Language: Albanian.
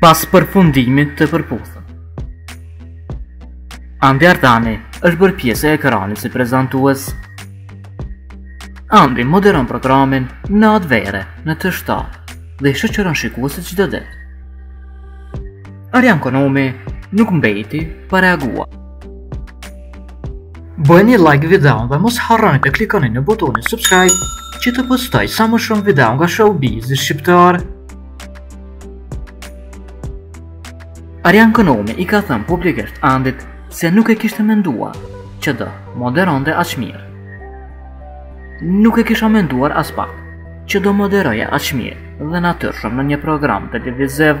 Pas përfundimit të përputhëm. Andi Ardani është bërë pjesë e ekranit si prezantues. Andi moderon programin në atë vere në të shtatë dhe i shoqëron shikuesit çdo ditë. Arjan Konomi nuk mbejti pa reaguar. Bëjni like videon dhe mos harroni të klikoni në butonin subscribe që të postoj sa më shumë video nga showbizi shqiptar. Arjan Konomi i ka thënë publikisht Andit se nuk e kishte menduar që do moderonte aq mirë. Nuk e kisha menduar aspak që do moderoje aq mirë dhe natyrshëm në një program televiziv.